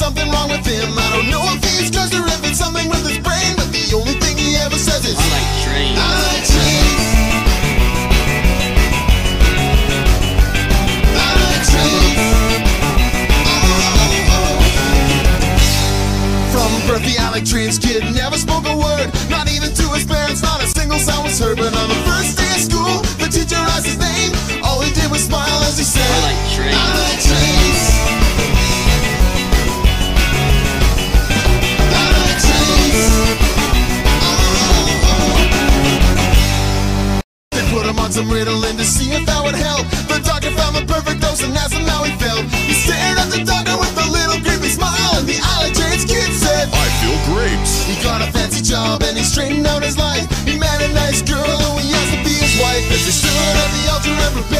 something wrong with him. I don't know if he's something with his brain, but the only thing he ever says is I like trains. I like trains. I like trains. Oh. From birth, the I Like Trains kid never spoke a word, not even to his parents. Not a single sound was heard. But on the first day of school, the teacher asked his name. Him some Ritalin to see if that would help. The doctor found the perfect dose and asked him how he felt. He stared at the doctor with a little creepy smile, and the Trains kid said, I feel great. he got a fancy job and he straightened out his life. He met a nice girl who he asked to be his wife. As they stood at the altar and prepared